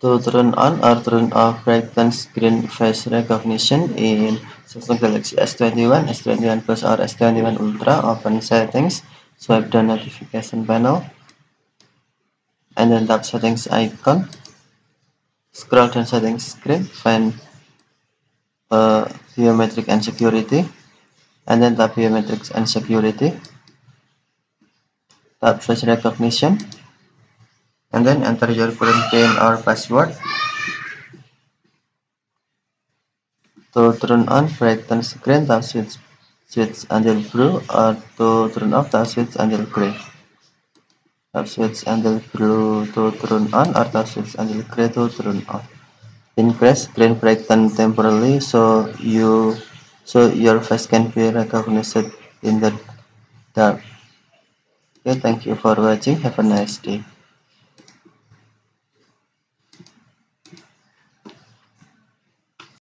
to turn on or turn off brighten screen face recognition in Samsung Galaxy S21, S21 Plus or S21 Ultra. Open settings, swipe the notification panel, and then tap settings icon. Scroll down settings screen, find uh, biometric and security, and then tap biometrics and security. Tap face recognition and then enter your current PIN or password. To turn on brighten screen tap switch switch until blue or to turn off tap switch until gray. Tap switch until blue to turn on or tap switch until gray to turn off. Increase screen brighten temporarily so you so your face can be recognized in the dark. Okay thank you for watching. Have a nice day